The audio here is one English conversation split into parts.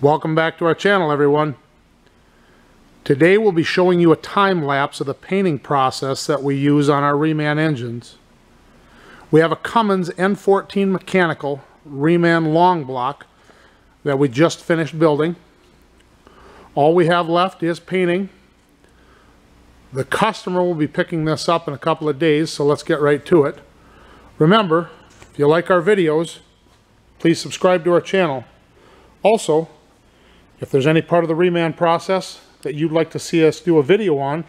Welcome back to our channel everyone. Today we'll be showing you a time lapse of the painting process that we use on our Reman engines. We have a Cummins N14 mechanical Reman long block that we just finished building. All we have left is painting. The customer will be picking this up in a couple of days, so let's get right to it. Remember, if you like our videos, please subscribe to our channel. Also, if there's any part of the reman process that you'd like to see us do a video on,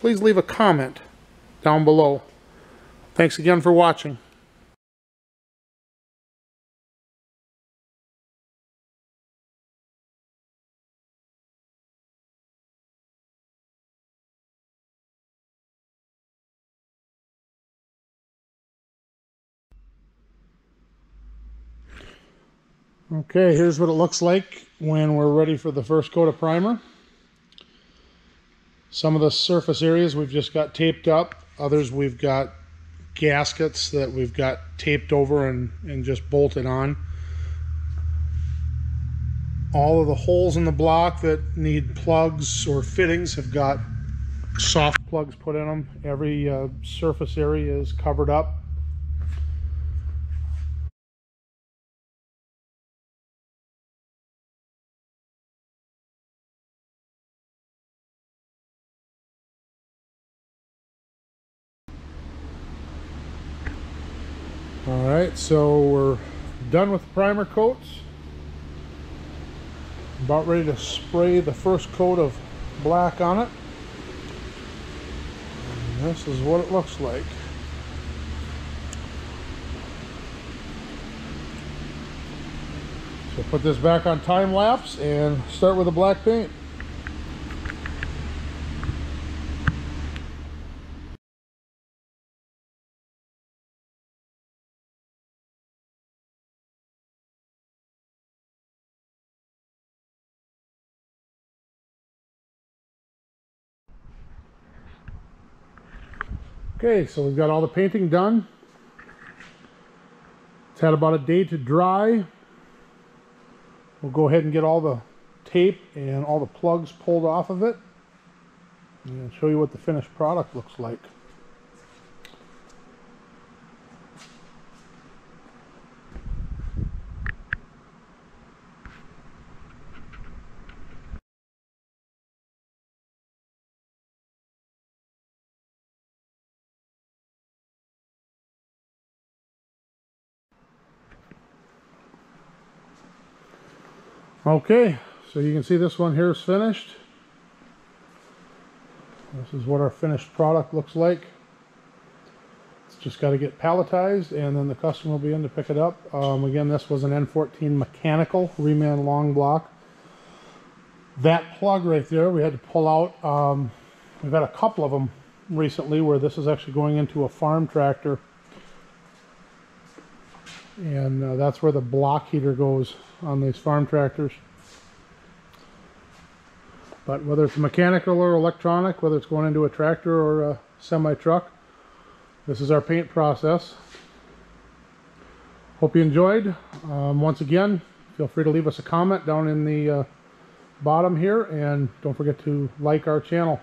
please leave a comment down below. Thanks again for watching. Okay, here's what it looks like when we're ready for the first coat of primer. Some of the surface areas we've just got taped up. Others we've got gaskets that we've got taped over and, and just bolted on. All of the holes in the block that need plugs or fittings have got soft plugs put in them. Every uh, surface area is covered up All right, so we're done with primer coats. About ready to spray the first coat of black on it. And this is what it looks like. So put this back on time lapse and start with the black paint. Okay, so we've got all the painting done. It's had about a day to dry. We'll go ahead and get all the tape and all the plugs pulled off of it and show you what the finished product looks like. Okay, so you can see this one here is finished. This is what our finished product looks like. It's just got to get palletized and then the customer will be in to pick it up. Um, again, this was an N14 mechanical reman long block. That plug right there we had to pull out. Um, we've had a couple of them recently where this is actually going into a farm tractor. And uh, that's where the block heater goes on these farm tractors. But whether it's mechanical or electronic, whether it's going into a tractor or a semi-truck, this is our paint process. Hope you enjoyed. Um, once again, feel free to leave us a comment down in the uh, bottom here and don't forget to like our channel.